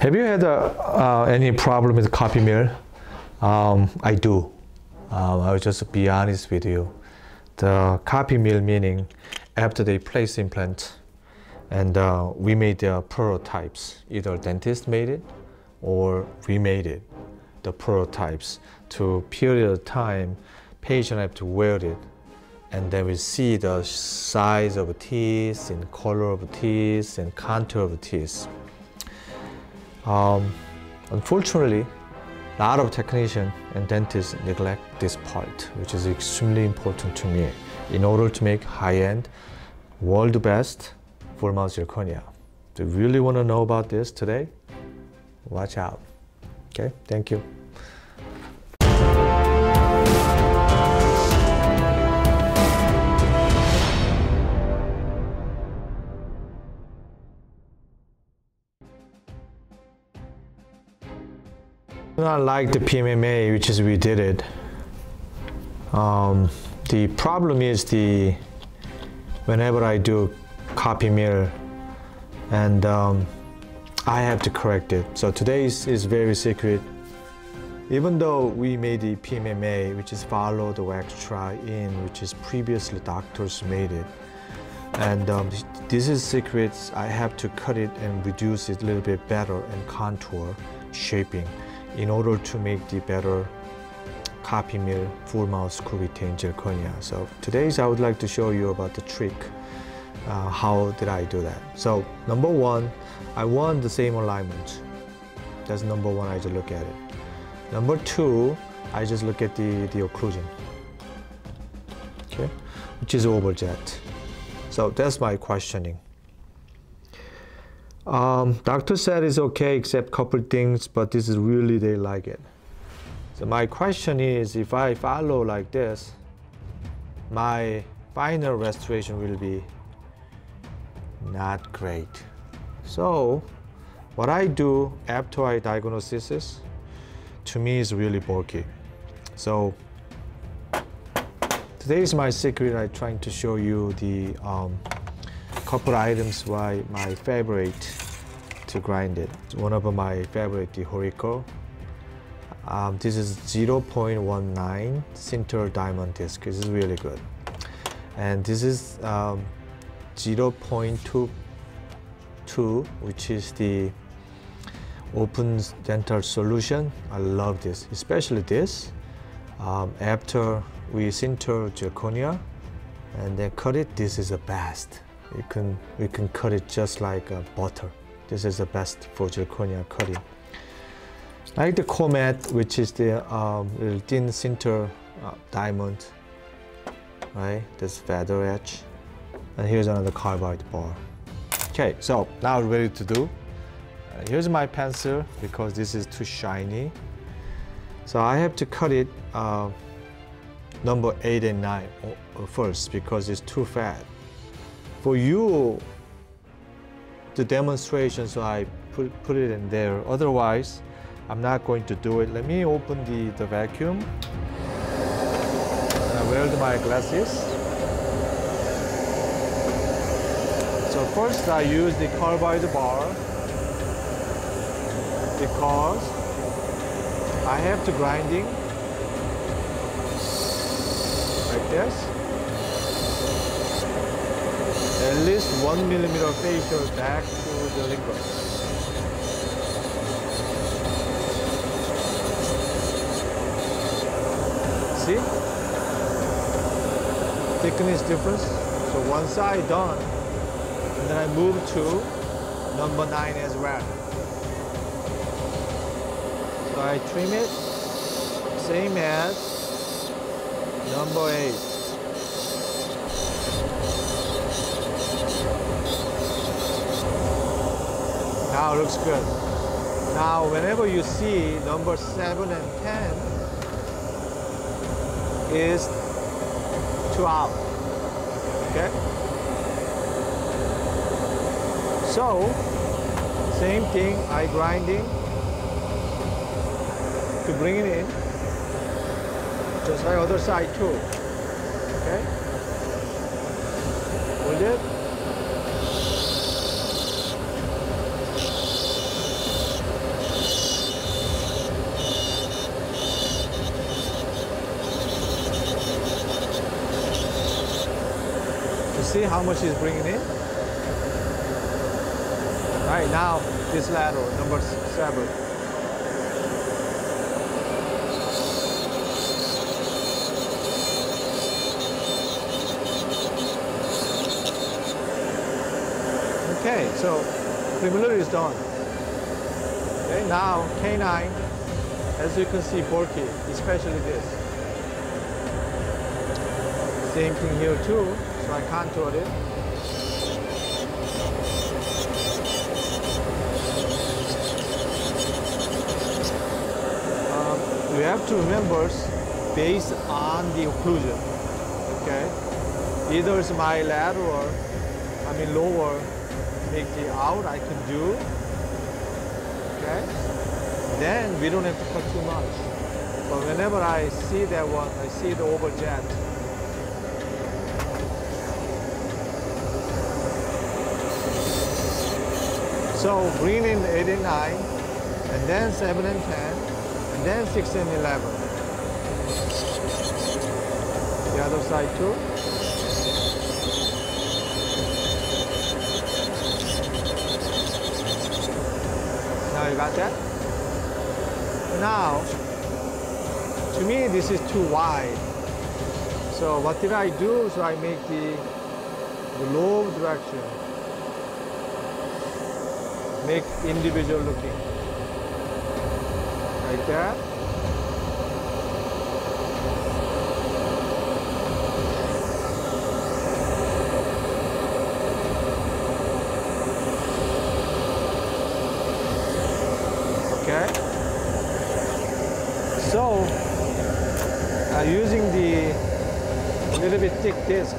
Have you had uh, uh, any problem with copy mill? Um, I do. Um, I'll just be honest with you. The copy mill meaning after they place implant and uh, we made the prototypes. Either dentist made it or we made it, the prototypes. To period of time, patient have to wear it and then we see the size of teeth and color of teeth and contour of teeth. Um, unfortunately, a lot of technicians and dentists neglect this part, which is extremely important to me in order to make high-end, world best full mouth zirconia. Do you really want to know about this today? Watch out. Okay, thank you. Not like the PMMA, which is we did it. Um, the problem is the whenever I do copy mill and um, I have to correct it. So today is, very secret. Even though we made the PMMA, which is follow the wax try in, which is previously doctors made it. And um, this is secrets. I have to cut it and reduce it a little bit better and contour shaping in order to make the better copy mill full mouth screw retain zirconia. So today's I would like to show you about the trick. Uh, how did I do that? So number one, I want the same alignment. That's number one, I just look at it. Number two, I just look at the, the occlusion, okay, which is overjet. So that's my questioning. Um, doctor said it's okay except couple things, but this is really they like it. So my question is, if I follow like this, my final restoration will be not great. So what I do after I diagnose this, to me is really bulky. So today is my secret. I'm trying to show you the um, couple items why my favorite to grind it. One of my favorite, the Horico. Um, this is 0.19 sinter diamond disc. This is really good. And this is um, 0.22, which is the open dental solution. I love this, especially this. Um, after we sinter zirconia and then cut it, this is the best. You can, we can cut it just like uh, butter. This is the best for zirconia cutting. Like the Komet, which is the um, thin sinter uh, diamond, right? This feather edge. And here's another carbide bur. Okay, so now ready to do. Uh, here's my pencil because this is too shiny. So I have to cut it uh, number eight and nine first because it's too fat. For you, the demonstration, so I put, put it in there. Otherwise, I'm not going to do it. Let me open the, the vacuum. I wear my glasses. So first I use the carbide bur because I have to grinding like this at least one millimeter facial back to the liquid. See? Thickness difference. So one side done, and then I move to number nine as well. So I trim it, same as number eight. Now it looks good. Now whenever you see number 7 and 10 is 2 out. Okay? So, same thing, I grinding to bring it in. Just like other side too. Okay? Hold it. See how much he's bringing in? Right now, this lateral, number seven. Okay, so preliminary is done. Okay, now canine, as you can see, bulky, especially this. Same thing here too, so I contoured it. Um, we have to remember based on the occlusion, okay? Either it's my lateral, I mean lower, make the out I can do, okay? Then we don't have to cut too much. But whenever I see that one, I see the overjet, So green in 89, and 9, and then 7 and 10, and then 6 and 11. The other side too. Now you got that? Now, to me this is too wide. So what did I do? So I make the, the low direction make individual looking. Like that. Okay. So, uh, using the little bit thick disc,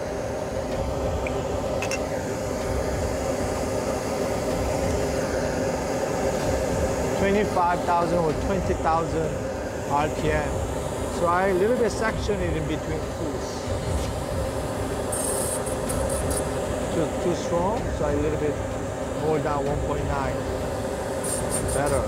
Twenty-five thousand or twenty thousand RPM. So I a little bit section it in between tools. Too, too strong, so I a little bit more down 1.9. Better.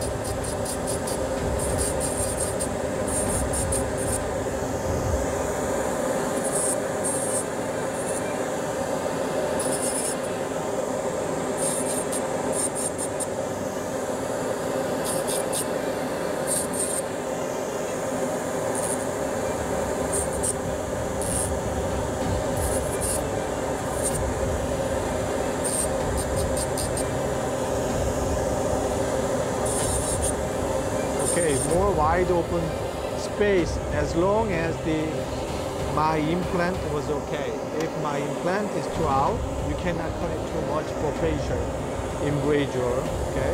Okay, more wide open space as long as the my implant was okay. If my implant is too out, you cannot it too much for facial embrasure, okay?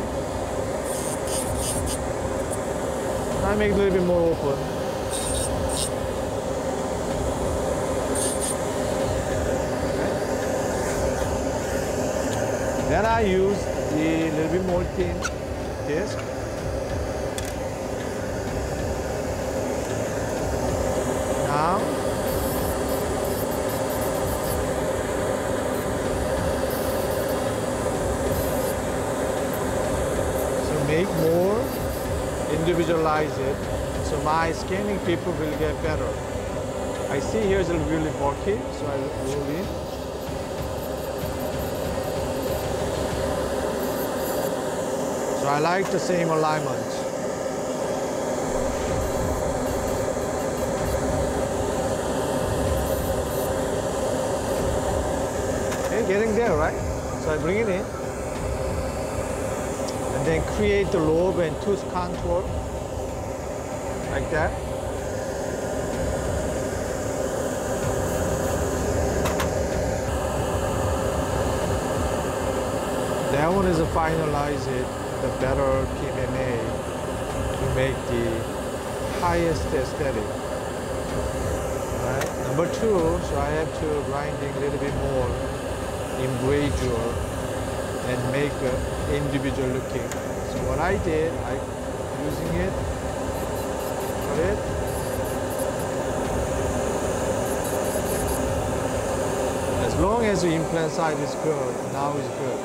I make it a little bit more open. Okay. Then I use the little bit more thin disc. Now, so make more, individualize it, so my scanning people will get better. I see here's a really bulky, so I will roll in. So I like the same alignment. Okay, getting there, right? So I bring it in. Then create the lobe and tooth contour. Like that. That one is finalize it, the better PMMA to make the highest aesthetic. Right? Number two, so I have to grinding a little bit more embrasure and make a individual looking. So what I did, I using it, cut it. As long as the implant side is good, now is good.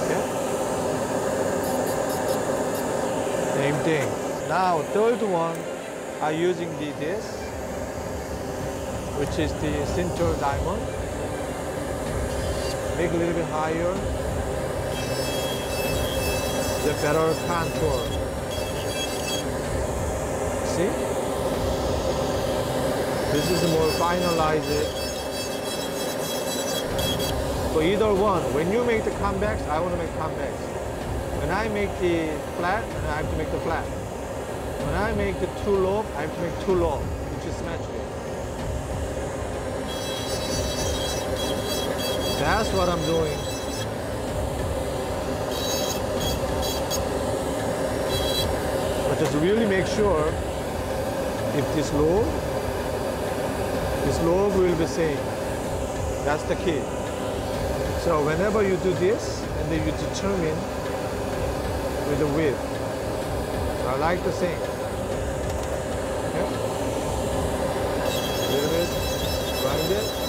Okay? Same thing. Now third one, I'm using the this which is the sinter diamond. Make a little bit higher. The better contour. See? This is more finalized. For either one, when you make the convex, I want to make convex. When I make the flat, I have to make the flat. When I make the two lobe, I have to make two lobe, which is symmetric. That's what I'm doing. But just really make sure if this lobe, this lobe will be same. That's the key. So whenever you do this, and then you determine with the width. I like the same. Okay? A little bit, grind it.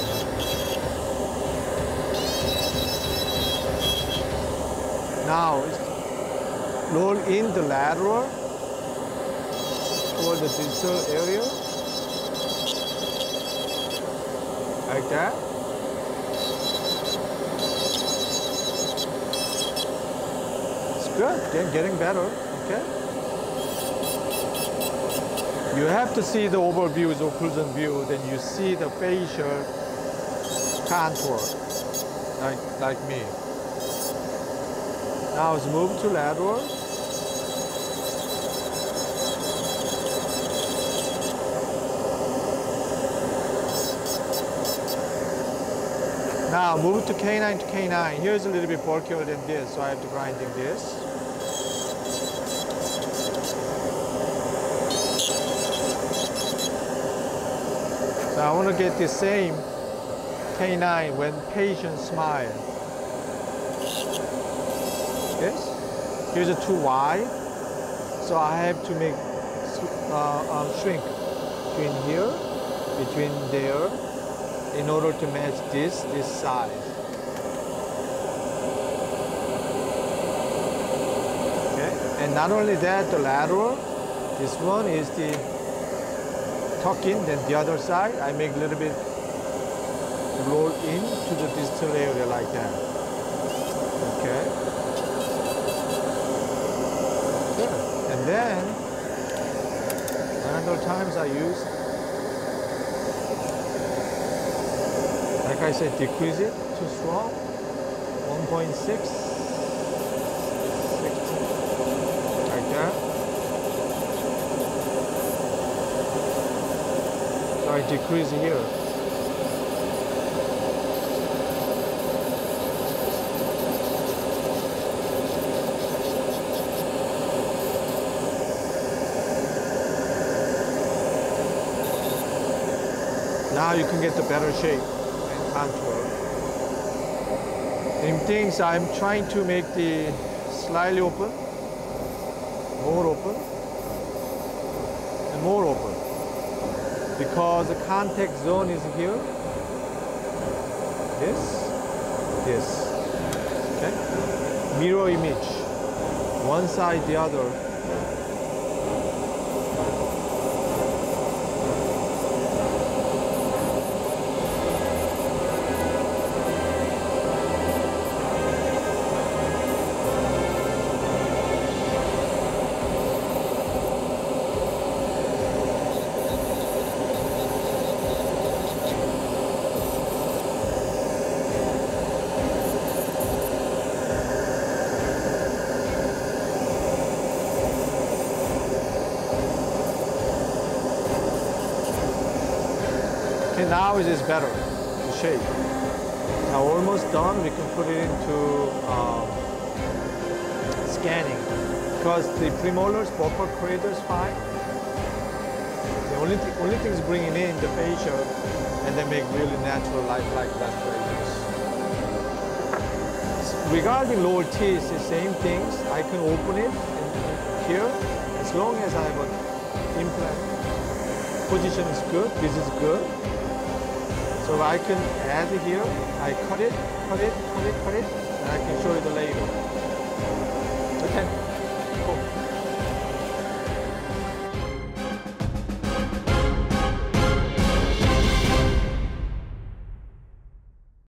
Now, roll in the lateral toward the distal area. Like that. It's good, Get- getting better, okay? You have to see the overview, the occlusion view, then you see the facial contour, like, like me. Now let's move to lateral. Now move to canine to canine. Here's a little bit bulkier than this, so I have to grinding this. So I want to get the same canine when patient smile. Here's a too wide, so I have to make uh, um, shrink between here, between there, in order to match this, this size. Okay? And not only that, the lateral, this one is the tuck in, then the other side, I make a little bit roll into the distal area like that. Okay? Good. Then, another times I use Like I said, decrease it to strong. 1.6. 16. Like that. So I decrease here. Now you can get the better shape and contour. In things I'm trying to make the slightly open, more open, and more open. Because the contact zone is here. This, this. Okay? Mirror image. One side, the other. Now it is better, the shape. Now almost done, we can put it into um, scanning. Because the premolars, proper corridor is fine. The only, th only thing is bringing in the facial and then make really natural lifelike restorations. Regarding lower teeth, the same things. I can open it here as long as I have an implant. Position is good, this is good. So I can add it here, I cut it, cut it, cut it, cut it, and I can show you the label. Okay.